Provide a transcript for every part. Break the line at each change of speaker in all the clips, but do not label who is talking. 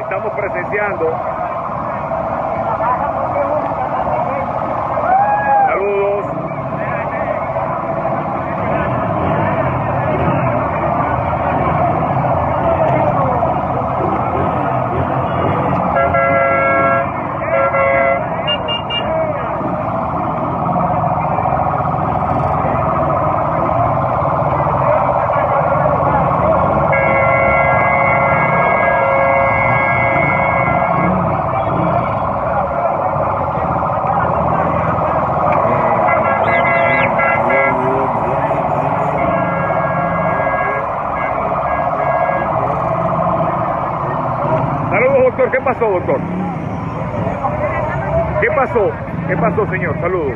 Estamos presenciando. Saludos. Saludos, doctor. ¿Qué pasó, doctor? ¿Qué pasó? ¿Qué pasó, señor? Saludos.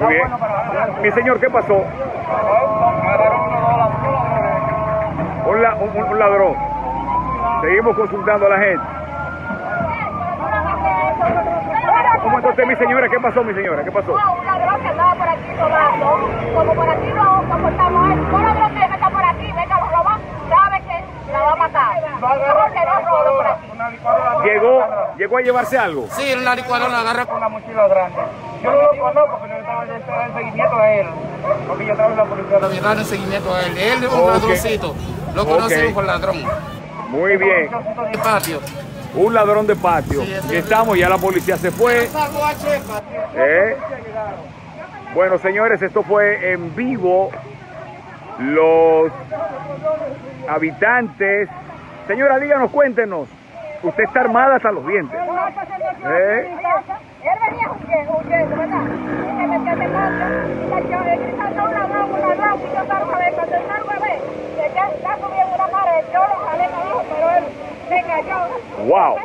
Muy bien. Mi señor, ¿qué pasó? Un, un- un ladrón. Seguimos consultando a la gente. ¿Cómo está usted, mi señora? ¿Qué pasó, mi señora? ¿Qué pasó?
No, un ladrón que andaba por aquí robando, como por aquí no comportamos él, un ladrón que está por aquí, venga a robar, sabe que la va a matar. No roba por aquí.
Llegó, llegó a llevarse algo.
Sí, en la licuadora la agarra
con una mochila grande. Yo no lo conozco, pero yo estaba yo estaba en seguimiento a él. Porque yo trabajo en la policía.
para llevar en seguimiento a él. Él es un
Ok.
ladroncito. Lo
Ok.
conocemos por ladrón.
Muy bien.
De patio.
Un ladrón de patio.
Sí,
estamos, ya la policía se fue. ¿Eh? Bueno, señores, esto fue en vivo. Los habitantes. Señora, díganos, cuéntenos. Usted está armada hasta los dientes. ¿Eh?
Él venía huyendo, huyendo, ¿verdad? Y se metió en el monte, y salió él gritando un ladrón, un ladrón, y yo salgo a ver, cuando yo salgo a ver, que ya está subiendo una pared, yo lo jalé para abajo, pero él se cayó.
Wow.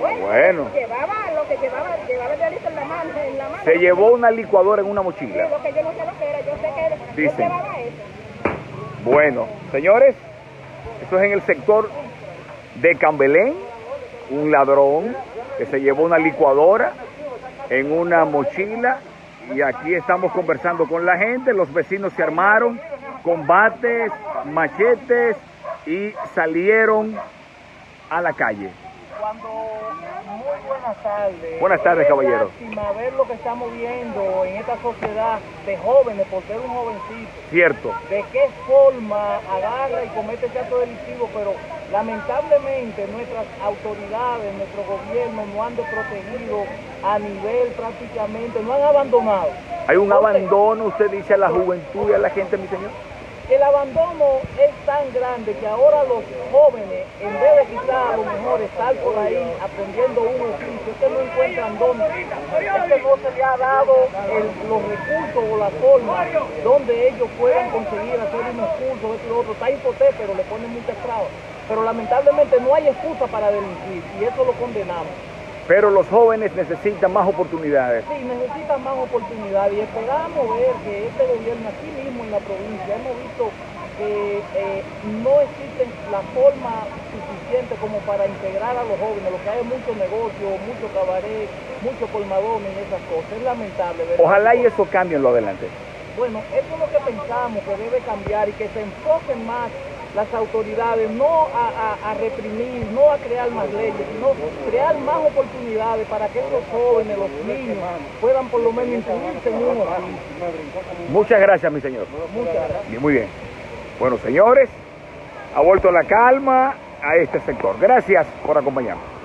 Bueno,
Bueno.
llevaba lo que llevaba, llevaba el delito en la mano, en la mano.
Se llevó una licuadora en una
Sí,
mochila.
lo que yo no sé lo que era, yo sé que él, él
Dicen.
llevaba eso.
Bueno, señores, esto es en el sector de Cambelén, un ladrón que se llevó una licuadora en una mochila y aquí estamos conversando con la gente, los vecinos se armaron con bates, machetes y salieron a la calle.
Cuando, muy buenas tardes.
Buenas tardes,
Es
caballero.
lástima ver lo que estamos viendo en esta sociedad de jóvenes, por ser un jovencito.
Cierto,
de qué forma agarra y comete ese acto delictivo, pero lamentablemente nuestras autoridades, nuestro gobierno no han desprotegido a nivel prácticamente, no han abandonado.
hay un abandono, usted dice, a la juventud y a la gente, mi señor.
El abandono es tan grande que ahora los jóvenes, en vez de quizás a lo mejor estar por ahí aprendiendo un oficio, que no encuentran dónde. Es que no se le ha dado los recursos o la forma donde ellos puedan conseguir hacer unos cursos, esto y lo otro. Está hipoté, pero le ponen muchas trabas. Pero lamentablemente no hay excusa para delinquir y eso lo condenamos.
Pero los jóvenes necesitan más oportunidades.
Sí, necesitan más oportunidades y esperamos ver que este gobierno aquí mismo en la provincia hemos visto que eh, no existe la forma suficiente como para integrar a los jóvenes, lo que hay es mucho negocio, mucho cabaret, mucho colmadones y esas cosas. Es lamentable, ¿verdad?
Ojalá y eso cambie en lo adelante.
Bueno, eso es lo que pensamos que debe cambiar y que se enfoquen más las autoridades, no a, a- a reprimir, no a crear más leyes, sino crear más oportunidades para que esos jóvenes, los niños, puedan por lo menos incluirse en un oficio.
Muchas gracias, mi señor.
Muchas gracias.
Muy bien. Bueno, señores, ha vuelto la calma a este sector. Gracias por acompañarnos.